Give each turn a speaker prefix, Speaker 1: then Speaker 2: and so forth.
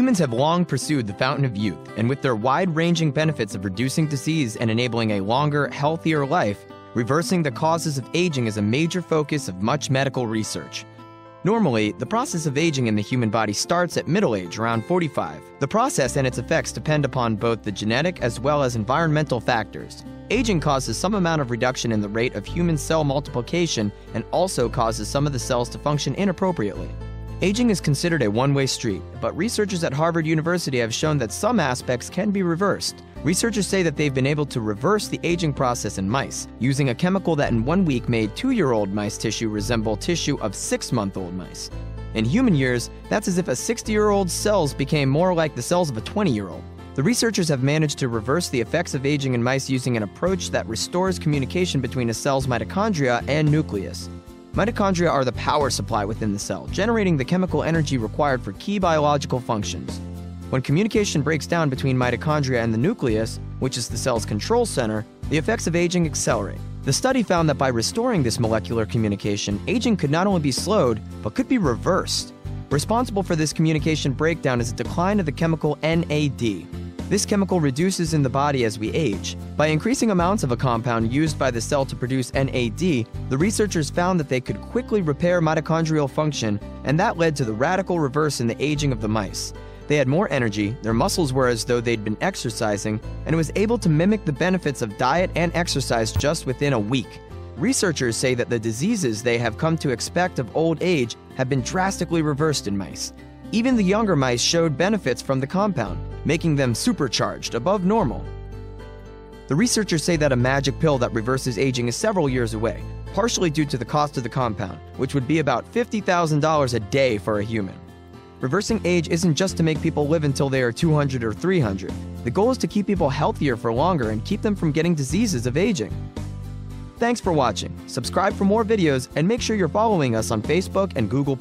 Speaker 1: Humans have long pursued the fountain of youth, and with their wide ranging benefits of reducing disease and enabling a longer, healthier life, reversing the causes of aging is a major focus of much medical research. Normally, the process of aging in the human body starts at middle age, around 45. The process and its effects depend upon both the genetic as well as environmental factors. Aging causes some amount of reduction in the rate of human cell multiplication and also causes some of the cells to function inappropriately. Aging is considered a one way street, but researchers at Harvard University have shown that some aspects can be reversed. Researchers say that they've been able to reverse the aging process in mice using a chemical that in one week made two year old mice tissue resemble tissue of six month old mice. In human years, that's as if a 60 year old's cells became more like the cells of a 20 year old. The researchers have managed to reverse the effects of aging in mice using an approach that restores communication between a cell's mitochondria and nucleus. Mitochondria are the power supply within the cell, generating the chemical energy required for key biological functions. When communication breaks down between mitochondria and the nucleus, which is the cell's control center, the effects of aging accelerate. The study found that by restoring this molecular communication, aging could not only be slowed, but could be reversed. Responsible for this communication breakdown is a decline of the chemical NAD. This chemical reduces in the body as we age. By increasing amounts of a compound used by the cell to produce NAD, the researchers found that they could quickly repair mitochondrial function, and that led to the radical reverse in the aging of the mice. They had more energy, their muscles were as though they'd been exercising, and was able to mimic the benefits of diet and exercise just within a week. Researchers say that the diseases they have come to expect of old age have been drastically reversed in mice. Even the younger mice showed benefits from the compound, making them supercharged above normal. The researchers say that a magic pill that reverses aging is several years away, partially due to the cost of the compound, which would be about $50,000 a day for a human. Reversing age isn't just to make people live until they are 200 or 300. The goal is to keep people healthier for longer and keep them from getting diseases of aging. Thanks for watching. Subscribe for more videos and make sure you're following us on Facebook and Google+.